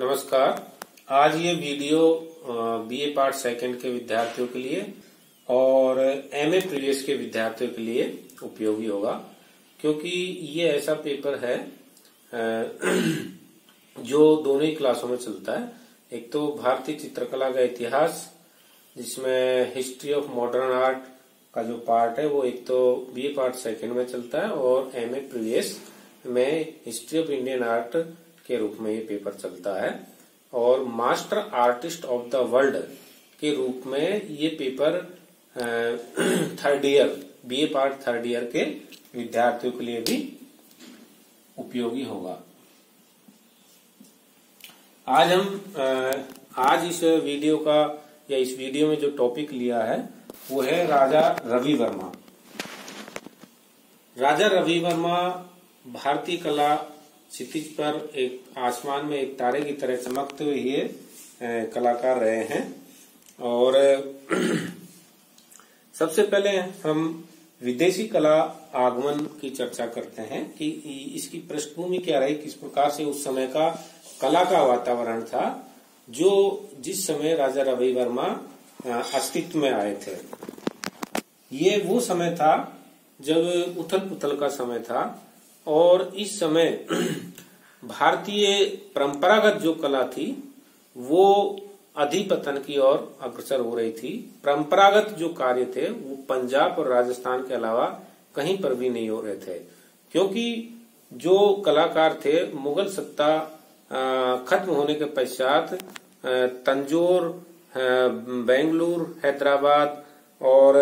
नमस्कार। आज ये वीडियो बीए पार्ट सेकंड के विद्यार्थियों के लिए और एमए प्रीवियस के विद्यार्थियों के लिए उपयोगी होगा, क्योंकि ये ऐसा पेपर है जो दोनों ही क्लासों में चलता है। एक तो भारतीय चित्रकला का इतिहास, जिसमें हिस्ट्री ऑफ़ मॉडर्न आर्ट का जो पार्ट है, वो एक तो बीए पार्ट सेकंड में चलता है और एमए प्रीवियस में हिस्ट्री ऑफ़ इंडियन आर्ट के रूप में ये पेपर चलता है और master artist of the world के रूप में ये paper third year BA part third year के विद्यार्थियों के लिए भी उपयोगी होगा। आज हम आज इस वीडियो का या इस वीडियो में जो टॉपिक लिया है, वो है राजा रवि वर्मा। राजा रवि वर्मा भारतीय कला क्षितिज पर एक आसमान में एक तारे की तरह चमकते हुए ये कलाकार रहे हैं। और, सबसे पहले हम विदेशी कला आगमन की चर्चा करते हैं कि इसकी पृष्ठभूमि क्या रही, किस प्रकार से उस समय का कला का वातावरण था, जो जिस समय राजा रवि वर्मा अस्तित्व में आए थे। ये वो समय था जब उथल पुथल का समय था। और इस समय भारतीय परंपरागत जो कला थी, वो अधिपतन की ओर अग्रसर हो रही थी। परंपरागत जो कार्य थे, वो पंजाब और राजस्थान के अलावा कहीं पर भी नहीं हो रहे थे। क्योंकि जो कलाकार थे, मुगल सत्ता खत्म होने के पश्चात तंजोर बेंगलुरु, हैदराबाद और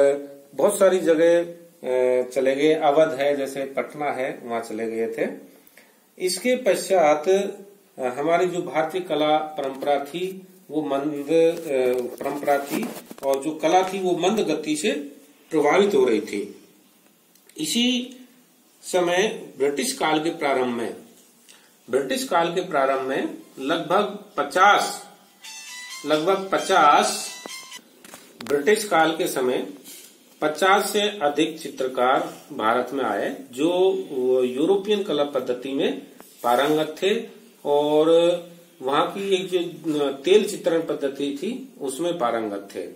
बहुत सारी जगह चले गए, अवध है, जैसे पटना है, वहाँ चले गए थे। इसके पश्चात हमारी जो भारतीय कला परंपरा थी, वो मंद परंपरा थी, और जो कला थी, वो मंद गति से प्रभावित हो रही थी। इसी समय ब्रिटिश काल के प्रारंभ में, ब्रिटिश काल के प्रारंभ में लगभग 50 लगभग 50 ब्रिटिश काल के समय 50 से अधिक चित्रकार भारत में आए जो यूरोपियन कला पद्धति में पारंगत थे और वहाँ की एक जो तेल चित्रण पद्धति थी उसमें पारंगत थे।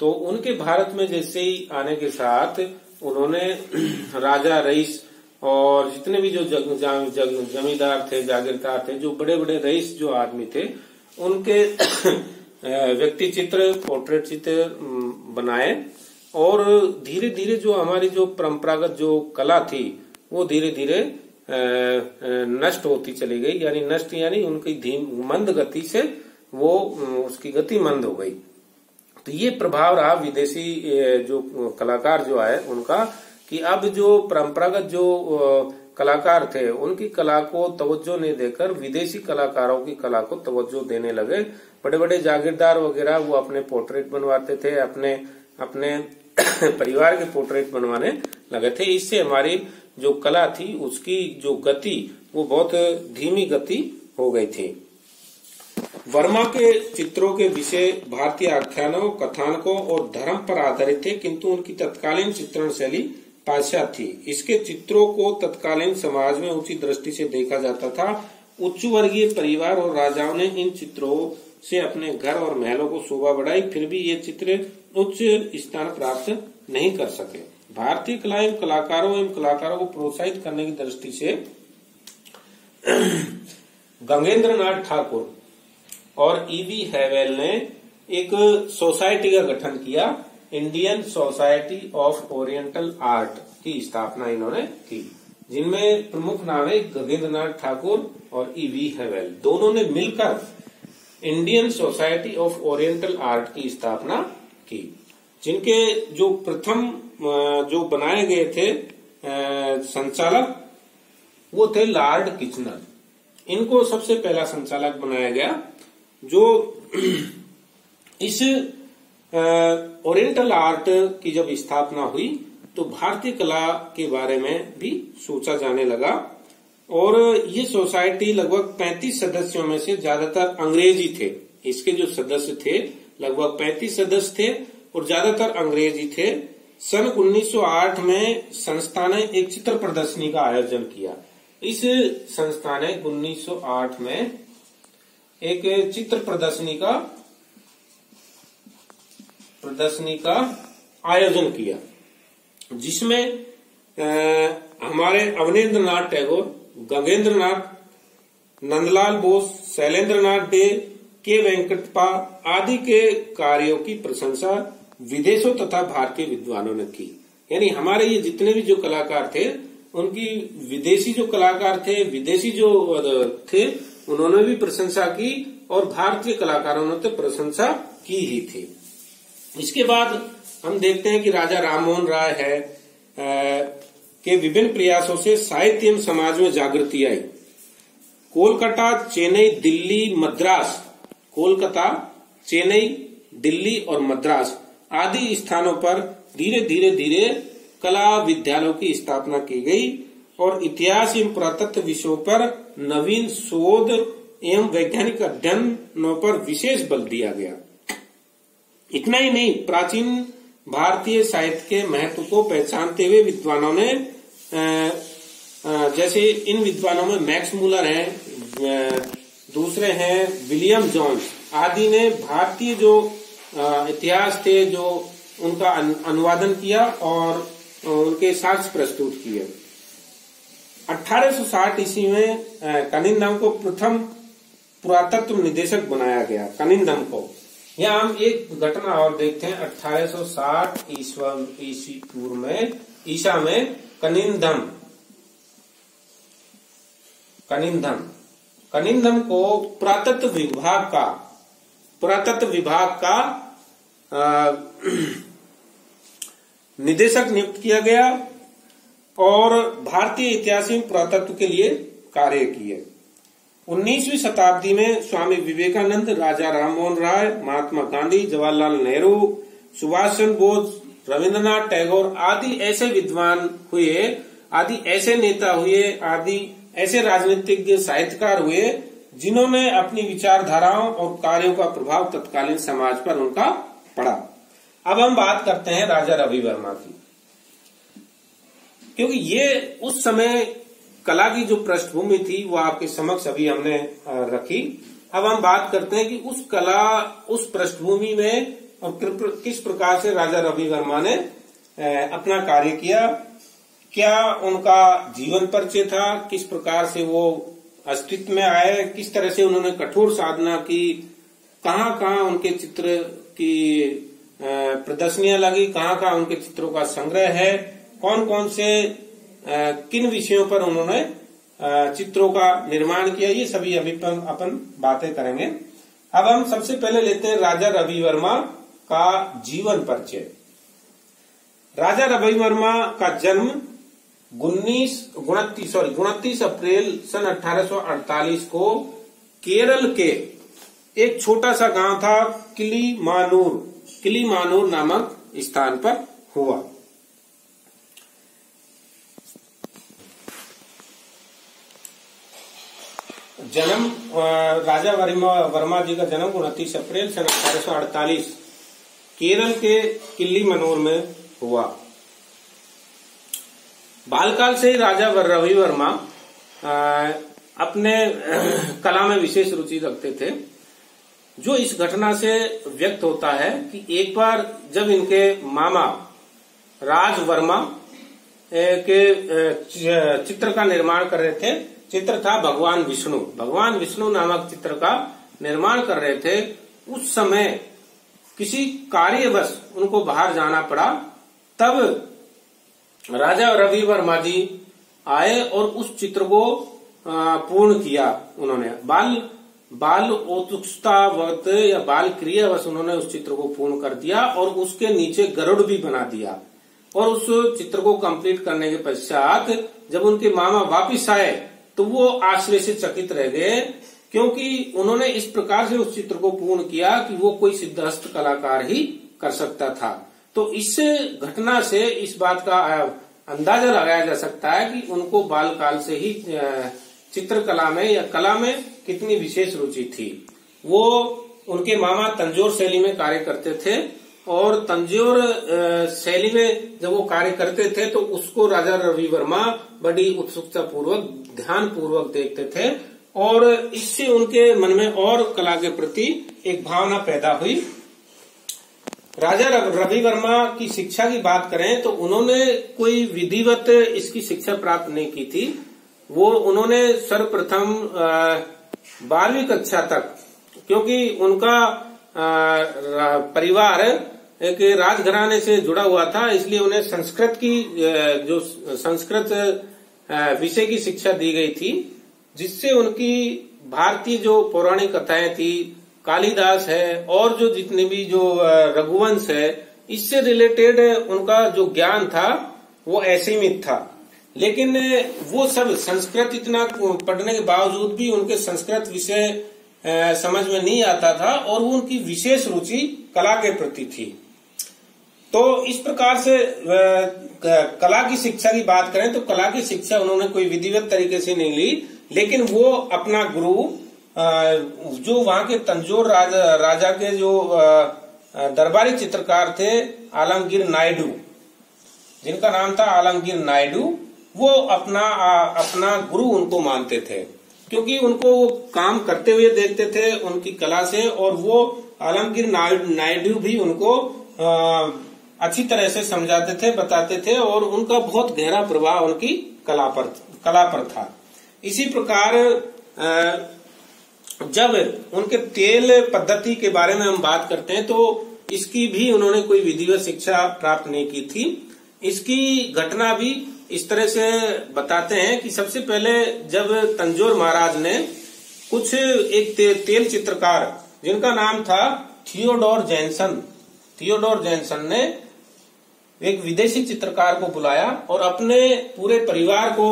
तो उनके भारत में जैसे ही आने के साथ उन्होंने राजा रईस और जितने भी जो जग, जग, जग, जमींदार थे जागीरदार थे जो बड़े बड़े रईस जो आदमी थे उनके व्यक्ति चित्र पोर्ट्रेट चित्र बनाए। और धीरे धीरे जो हमारी जो परंपरागत जो कला थी, वो धीरे धीरे नष्ट होती चली गई। यानी नष्ट, यानी उनकी धीम, मंद गति से वो उसकी गति मंद हो गई। तो ये प्रभाव रहा विदेशी जो कलाकार जो आए, उनका, कि अब जो परंपरागत जो कलाकार थे, उनकी कला को तवज्जो नहीं देकर, विदेशी कलाकारों की कला को तवज्जो देने लगे। बड़े बड़े जागीरदार वगैरह वो अपने पोर्ट्रेट बनवाते थे, अपने अपने परिवार के पोर्ट्रेट बनवाने लगे थे। इससे हमारी जो कला थी, उसकी जो गति, वो बहुत धीमी गति हो गई थी। वर्मा के चित्रों के विषय, भारतीय आख्यानों, कथानकों और धर्म पर आधारित थे, किंतु उनकी तत्कालीन चित्रण शैली पाश्चात थी। इसके चित्रों को तत्कालीन समाज में उचित दृष्टि से देखा जाता था। उच्च वर्गीय परिवार और राजाओं ने इन चित्रों से अपने घर और महलों को शोभा बढ़ाई, फिर भी ये चित्र उच्च स्थान प्राप्त नहीं कर सके। भारतीय कला एवं कलाकारों एवं कलाकारों को प्रोत्साहित करने की दृष्टि से गंगेंद्र नाथ ठाकुर और ईवी हैवेल ने एक सोसाइटी का गठन किया, Indian society of oriental art की स्थापना इन्होंने की। जिनमें प्रमुख नाम है गगेंद्र नाथ ठाकुर और ईवी हैवेल दोनों ने मिलकर Indian society of oriental art की स्थापना की। जिनके जो प्रथम जो बनाए गए थे संचालक, वो थे लॉर्ड किचनर। इनको सबसे पहला संचालक बनाया गया, जो इस ओरिएंटल आर्ट की जब स्थापना हुई तो भारतीय कला के बारे में भी सोचा जाने लगा। और ये सोसाइटी लगभग 35 सदस्यों में से ज़्यादातर अंग्रेज़ी थे। इसके जो सदस्य थे, लगभग 35 सदस्य थे और ज़्यादातर अंग्रेज़ी थे। सन 1908 में संस्था ने एक चित्र प्रदर्शनी का आयोजन किया। इस संस्था ने 1908 में एक चित्र प्रदर्शनी का प्रदर्शनी का आयोजन किया, जिसमें हमारे अवनेन्द्र नाथ टैगोर गंगेंद्र नाथ नंदलाल बोस शैलेंद्र नाथ डे, के वेंकटपा आदि के कार्यों की प्रशंसा विदेशों तथा भारतीय विद्वानों ने की। यानी हमारे ये जितने भी जो कलाकार थे, उनकी विदेशी जो कलाकार थे, विदेशी जो थे, उन्होंने भी प्रशंसा की और भारतीय कलाकारों ने तो प्रशंसा की ही थी। इसके बाद हम देखते हैं कि राजा राममोहन राय है के विभिन्न प्रयासों से साहित्य एवं समाज में जागृति आई। कोलकाता, चेन्नई, दिल्ली, मद्रास, कोलकाता, चेन्नई, दिल्ली और मद्रास आदि स्थानों पर धीरे धीरे धीरे कला विद्यालयों की स्थापना की गई और इतिहास एवं पुरातत्व विषयों पर नवीन शोध एवं वैज्ञानिक अध्ययनों पर विशेष बल दिया गया। इतना ही नहीं, प्राचीन भारतीय साहित्य के महत्व को पहचानते हुए विद्वानों ने जैसे इन विद्वानों में मैक्स मूलर हैं दूसरे हैं विलियम जॉन्स आदि ने भारतीय जो इतिहास थे, जो उनका अनुवादन किया और उनके साक्ष्य प्रस्तुत किए। 1860 ईस्वी में कनिंदम को प्रथम पुरातत्व निदेशक बनाया गया कनिंदम को। यहाँ हम एक घटना और देखते हैं 1860 ईस्वी पूर्व में, ईसा में कनिंदम कनिंदम कनिंदम को पुरातत्व विभाग का, पुरातत्व विभाग का निदेशक नियुक्त किया गया और भारतीय इतिहास में पुरातत्व के लिए कार्य किए। 19वीं शताब्दी में स्वामी विवेकानंद, राजा राममोहन राय, महात्मा गांधी, जवाहरलाल नेहरू, सुभाष चंद्र बोस रविन्द्रनाथ टैगोर आदि ऐसे विद्वान हुए, आदि ऐसे नेता हुए, आदि ऐसे राजनीतिक साहित्यकार हुए, जिन्होंने अपनी विचारधाराओं और कार्यों का प्रभाव तत्कालीन समाज पर उनका पड़ा। अब हम बात करते हैं राजा रवि वर्मा की। क्योंकि ये उस समय कला की जो पृष्ठभूमि थी, वो आपके समक्ष अभी हमने रखी। अब हम बात करते हैं कि उस कला, उस पृष्ठभूमि में और किस प्रकार से राजा रवि वर्मा ने अपना कार्य किया, क्या उनका जीवन परिचय था, किस प्रकार से वो अस्तित्व में आए, किस तरह से उन्होंने कठोर साधना की कहाँ कहाँ उनके चित्र की प्रदर्शनियाँ लगी कहाँ कहाँ उनके चित्रों का संग्रह है कौन कौन से किन विषयों पर उन्होंने चित्रों का निर्माण किया, ये सभी अभी अपन बातें करेंगे। अब हम सबसे पहले लेते हैं राजा रवि वर्मा का जीवन परिचय। राजा रवि वर्मा का जन्म उन्नीस, उनतीस सॉरी उनतीस अप्रैल सन 1848 को केरल के एक छोटा सा गाँव था किली मानूर किली मानूर नामक स्थान पर हुआ। जन्म राजा वर्मा जी का जन्म उनतीस अप्रैल सन अठारह सौ अड़तालीस, केरल के किल्ली मनोर में हुआ। बालकाल से ही राजा रवि वर्मा अपने, कला में विशेष रुचि रखते थे, जो इस घटना से व्यक्त होता है कि एक बार जब इनके मामा, राज वर्मा के चित्र का निर्माण कर रहे थे चित्र था भगवान विष्णु। भगवान विष्णु नामक चित्र का निर्माण कर रहे थे। उस समय किसी कार्यवश उनको बाहर जाना पड़ा। तब राजा रवि वर्मा जी आए और उस चित्र को पूर्ण किया उन्होंने। बाल बाल ओतुकतावत या बाल क्रियावश उन्होंने उस चित्र को पूर्ण कर दिया और उसके नीचे गरुड़ भी बना दिया। और उस चित्र को कंप्लीट करने के पश्चात जब उनके मामा वापिस आए तो वो आश्रय से चकित रह गए, क्योंकि उन्होंने इस प्रकार से उस चित्र को पूर्ण किया कि वो कोई सिद्धहस्त कलाकार ही कर सकता था। तो इस घटना से इस बात का अंदाज़ा लगाया जा सकता है कि उनको बाल काल से ही चित्रकला में या कला में कितनी विशेष रुचि थी। वो उनके मामा तंजोर शैली में कार्य करते थे और तंजोर शैली में जब वो कार्य करते थे तो उसको राजा रवि वर्मा बड़ी उत्सुकता पूर्वक ध्यान पूर्वक देखते थे। और इससे उनके मन में और कला के प्रति एक भावना पैदा हुई। राजा रवि वर्मा की शिक्षा की बात करें तो उन्होंने कोई विधिवत इसकी शिक्षा प्राप्त नहीं की थी। वो, उन्होंने सर्वप्रथम बारहवीं कक्षा तक, क्योंकि उनका परिवार एक राजघराने से जुड़ा हुआ था, इसलिए उन्हें संस्कृत की जो संस्कृत विषय की शिक्षा दी गई थी, जिससे उनकी भारतीय जो पौराणिक कथाएँ थी, कालिदास है, और जो जितने भी जो रघुवंश है, इससे रिलेटेड उनका जो ज्ञान था, वो असीमित था। लेकिन वो सब संस्कृत इतना पढ़ने के बावजूद भी उनके संस्कृत विषय समझ में नहीं आता था और वो उनकी विशेष रुचि कला के प्रति थी। तो इस प्रकार से कला की शिक्षा की बात करें तो कला की शिक्षा उन्होंने कोई विधिवत तरीके से नहीं ली लेकिन वो अपना गुरु जो वहाँ के तंजोर राजा, राजा के जो दरबारी चित्रकार थे आलमगीर नायडू जिनका नाम था आलमगीर नायडू वो अपना अपना गुरु उनको मानते थे। क्योंकि उनको वो काम करते हुए देखते थे उनकी कला से और वो आलमगीर नायडू भी उनको आ, अच्छी तरह से समझाते थे बताते थे और उनका बहुत गहरा प्रभाव उनकी कला पर कला पर था। इसी प्रकार आ, जब उनके तेल पद्धति के बारे में हम बात करते हैं तो इसकी भी उन्होंने कोई विधिवत शिक्षा प्राप्त नहीं की थी। इसकी घटना भी इस तरह से बताते हैं कि सबसे पहले जब तंजोर महाराज ने कुछ एक ते, तेल चित्रकार जिनका नाम था थियोडोर जैनसन थियोडोर जैनसन ने एक विदेशी चित्रकार को बुलाया और अपने पूरे परिवार को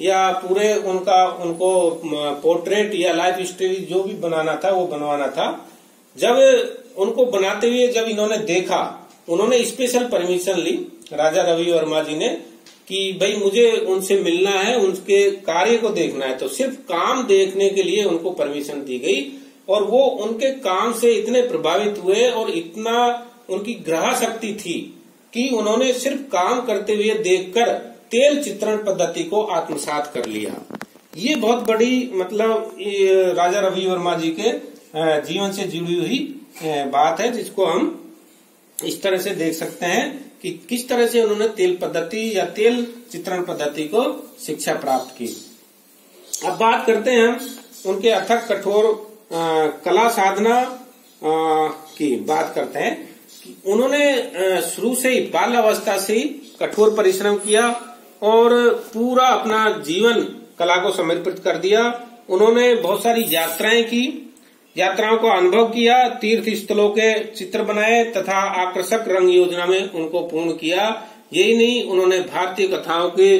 या पूरे उनका उनको पोर्ट्रेट या लाइफ स्टोरी जो भी बनाना था वो बनवाना था। जब उनको बनाते हुए जब इन्होंने देखा उन्होंने स्पेशल परमिशन ली राजा रवि वर्मा जी ने कि भाई मुझे उनसे मिलना है, उनके कार्य को देखना है। तो सिर्फ़ काम देखने के लिए उनको परमिशन दी गई और वो उनके काम से इतने प्रभावित हुए और इतना उनकी ग्रह शक्ति थी कि उन्होंने सिर्फ़ काम करते हुए देखकर तेल चित्रण पद्धति को आत्मसात कर लिया। ये बहुत बड़ी मतलब राजा रवि वर्मा जी के जीवन से जुड़ी हुई बात है, जिसको हम इस तरह से देख सकते हैं। कि किस तरह से उन्होंने तेल पद्धति या तेल चित्रण पद्धति को शिक्षा प्राप्त की। अब बात करते हैं हम उनके अथक कठोर कला साधना आ, की बात करते हैं। उन्होंने शुरू से ही बाल अवस्था से कठोर परिश्रम किया और पूरा अपना जीवन कला को समर्पित कर दिया। उन्होंने बहुत सारी यात्राएँ की यात्राओं को अनुभव किया तीर्थ स्थलों के चित्र बनाए तथा आकर्षक रंग योजना में उनको पूर्ण किया। यही नहीं, उन्होंने भारतीय कथाओं के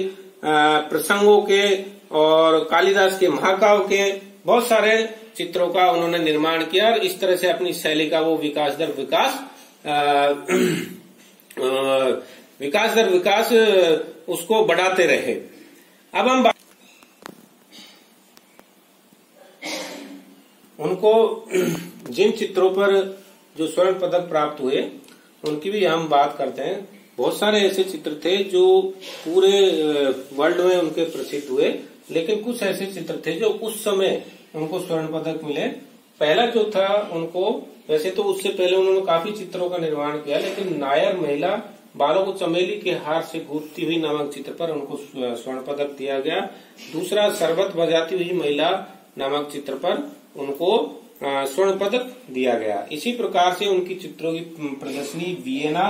प्रसंगों के और कालिदास के महाकाव्य के बहुत सारे चित्रों का उन्होंने निर्माण किया और इस तरह से अपनी शैली का वो विकास दर विकास विकास दर विकास उसको बढ़ाते रहे। अब हम उनको जिन चित्रों पर जो स्वर्ण पदक प्राप्त हुए, उनकी भी हम बात करते हैं। बहुत सारे ऐसे चित्र थे जो पूरे वर्ल्ड में उनके प्रसिद्ध हुए, लेकिन कुछ ऐसे चित्र थे जो उस समय उनको स्वर्ण पदक मिले। पहला जो था उनको, वैसे तो उससे पहले उन्होंने काफ़ी चित्रों का निर्माण किया, लेकिन नायर महिला बालों को चमेली के हार से घूरती हुई नामक चित्र पर उनको स्वर्ण पदक दिया गया। दूसरा शरबत बजाती हुई महिला नामक चित्र पर उनको स्वर्ण पदक दिया गया। इसी प्रकार से उनकी चित्रों की प्रदर्शनी वियना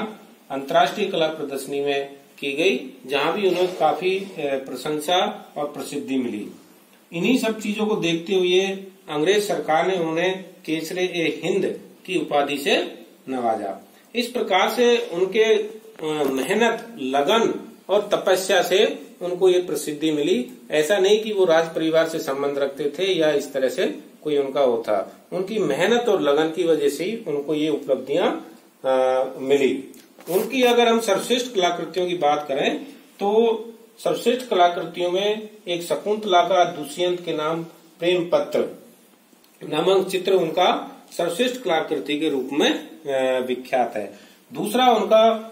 अंतर्राष्ट्रीय कला प्रदर्शनी में की गई, जहाँ भी उन्हें काफ़ी प्रशंसा और प्रसिद्धि मिली। इन्हीं सब चीज़ों को देखते हुए अंग्रेज़ सरकार ने उन्हें केसरे ए हिंद की उपाधि से नवाजा। इस प्रकार से उनके मेहनत, लगन और तपस्या से उनको ये प्रसिद्धि मिली। ऐसा नहीं कि वो राज परिवार से संबंध रखते थे या इस तरह से कोई उनका होता उनकी मेहनत और लगन की वजह से ही उनको ये उपलब्धियाँ मिली। उनकी अगर हम सर्वश्रेष्ठ कलाकृतियों की बात करें तो सर्वश्रेष्ठ कलाकृतियों में एक शकुंतला का दुष्यंत के नाम प्रेम पत्र नामक चित्र उनका सर्वश्रेष्ठ कलाकृति के रूप में विख्यात है। दूसरा उनका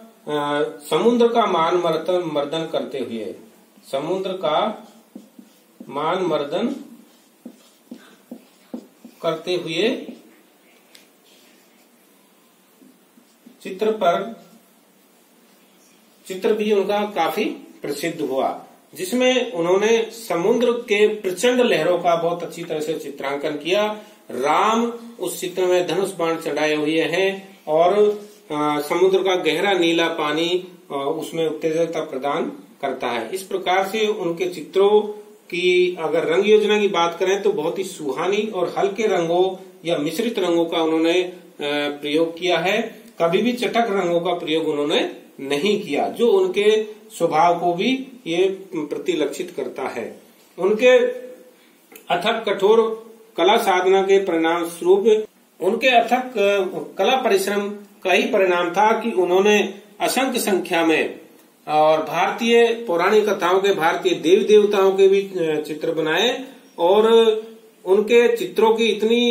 समुद्र का मान मर्दन मर्दन करते हुए। समुद्र का मान मर्दन करते हुए चित्र पर चित्र भी उनका काफ़ी प्रसिद्ध हुआ जिसमें उन्होंने समुद्र के प्रचंड लहरों का बहुत अच्छी तरह से चित्रांकन किया। राम उस चित्र में धनुष बाण चढ़ाए हुए हैं और आ, समुद्र का गहरा नीला पानी आ, उसमें उत्तेजकता प्रदान करता है। इस प्रकार से उनके चित्रों की अगर रंग योजना की बात करें तो बहुत ही सुहानी और हल्के रंगों या मिश्रित रंगों का उन्होंने प्रयोग किया है। कभी भी चटक रंगों का प्रयोग उन्होंने नहीं किया, जो उनके स्वभाव को भी ये प्रतिलक्षित करता है। उनके अथक कठोर कला साधना के परिणाम स्वरूप उनके अथक कला परिश्रम का ही परिणाम था कि उन्होंने असंख्य संख्या में और भारतीय पौराणिक कथाओं के, भारतीय देवी देवताओं के भी चित्र बनाए और उनके चित्रों की इतनी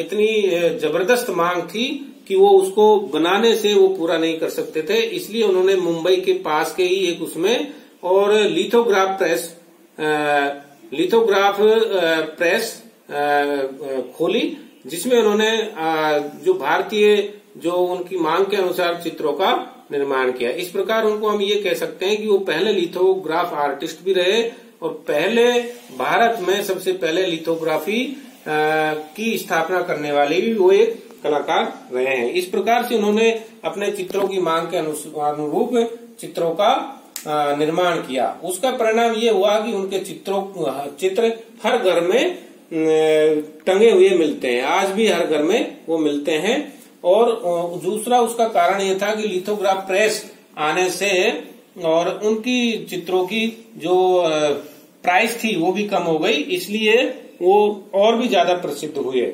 इतनी ज़बरदस्त मांग थी कि वो उसको बनाने से वो पूरा नहीं कर सकते थे। इसलिए उन्होंने मुंबई के पास के ही एक उसमें और लिथोग्राफ प्रेस लिथोग्राफ प्रेस खोली, जिसमें उन्होंने जो भारतीय, जो उनकी मांग के अनुसार चित्रों का निर्माण किया। इस प्रकार उनको हम ये कह सकते हैं कि वो पहले लिथोग्राफ आर्टिस्ट भी रहे और पहले भारत में सबसे पहले लिथोग्राफी की स्थापना करने वाले भी वो एक कलाकार रहे हैं। इस प्रकार से उन्होंने अपने चित्रों की मांग के अनुरूप चित्रों का निर्माण किया। उसका परिणाम ये हुआ कि उनके चित्रों, चित्र हर घर में टंगे हुए मिलते हैं। आज भी हर घर में वो मिलते हैं। और दूसरा उसका कारण ये था कि लिथोग्राफ प्रेस आने से और उनकी चित्रों की जो प्राइस थी वो भी कम हो गई, इसलिए वो और भी ज़्यादा प्रसिद्ध हुए।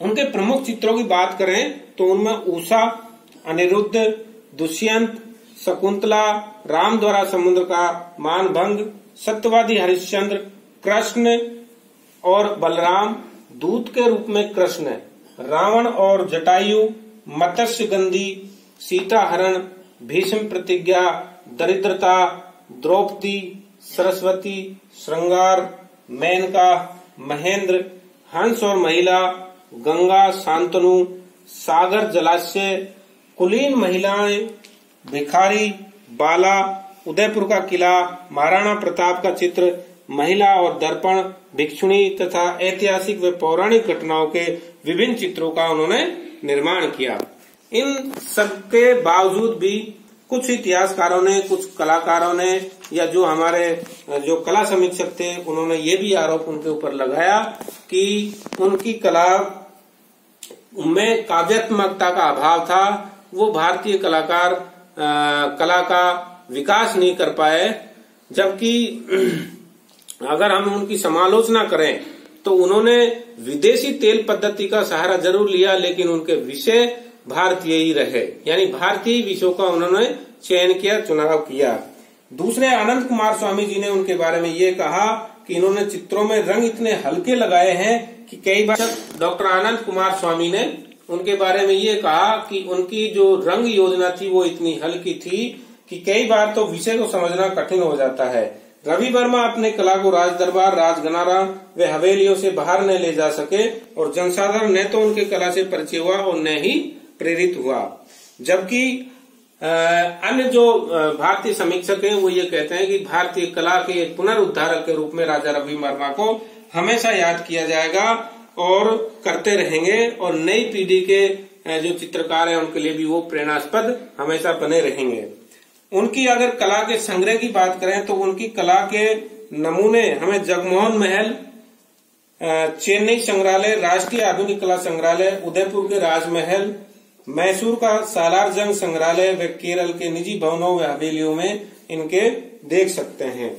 उनके प्रमुख चित्रों की बात करें तो उनमें उषा अनिरुद्ध, दुष्यंत, शकुंतला राम द्वारा समुद्र का मानभंग, सत्यवादी हरिश्चंद्र, कृष्ण और बलराम दूत के रूप में कृष्ण रावण और जटायु मत्स्य गंधी सीता हरण भीष्म प्रतिज्ञा, दरिद्रता, द्रौपदी, सरस्वती, श्रृंगार, मेनका, महेंद्र, हंस और महिला, गंगा, शांतनु, सागर जलाशय, कुलीन महिलाएँ, भिखारी, बाला, उदयपुर का किला, महाराणा प्रताप का चित्र, महिला और दर्पण, भिक्षुणी तथा ऐतिहासिक व पौराणिक घटनाओं के विभिन्न चित्रों का उन्होंने निर्माण किया। इन सबके बावजूद भी कुछ इतिहासकारों ने कुछ कलाकारों ने या जो हमारे जो कला समीक्षक थे उन्होंने ये भी आरोप उनके ऊपर लगाया कि उनकी कला में काव्यात्मकता का अभाव था। वो भारतीय कलाकार आ, कला का विकास नहीं कर पाए जबकि अगर हम उनकी समालोचना करें तो उन्होंने विदेशी तेल पद्धति का सहारा ज़रूर लिया, लेकिन उनके विषय भारतीय ही रहे। यानी भारतीय विषयों का उन्होंने चयन किया, चुनाव किया। दूसरे आनंद कुमार स्वामी जी ने उनके बारे में ये कहा कि इन्होंने चित्रों में रंग इतने हल्के लगाए हैं कि कई बार डॉक्टर आनंद कुमार स्वामी ने उनके बारे में ये कहा कि उनकी जो रंग योजना थी वो इतनी हल्की थी कि कई बार तो विषय को समझना कठिन हो जाता है। रवि वर्मा अपने कला को राज दरबार राजगनारा व हवेलियों से बाहर न ले जा सके और जनसाधारण न तो उनके कला से परिचय हुआ और न ही प्रेरित हुआ। जबकि अन्य जो भारतीय समीक्षक हैं, वो ये कहते हैं कि भारतीय कला के पुनरुद्धारक के रूप में राजा रवि वर्मा को हमेशा याद किया जाएगा और करते रहेंगे और नई पीढ़ी के जो चित्रकार हैं, उनके लिए भी वो प्रेरणास्पद हमेशा बने रहेंगे। उनकी अगर कला के संग्रह की बात करें तो उनकी कला के नमूने, हमें जगमोहन महल चेन्नई संग्रहालय, राष्ट्रीय आधुनिक कला संग्रहालय, उदयपुर के राजमहल, मैसूर का सालार जंग संग्रहालय व केरल के निजी भवनों व हवेलियों में इनके देख सकते हैं।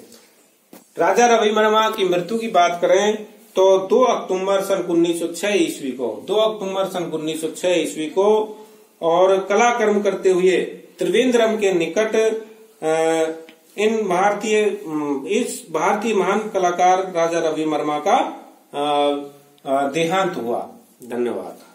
राजा रवि वर्मा की मृत्यु की बात करें तो 2 अक्टूबर सन 1906 ईस्वी को 2 अक्टूबर सन 1906 ईस्वी को और कला कर्म करते हुए त्रिवेंद्रम के निकट इन भारतीय इस भारतीय महान कलाकार राजा रवि वर्मा का देहांत हुआ। धन्यवाद।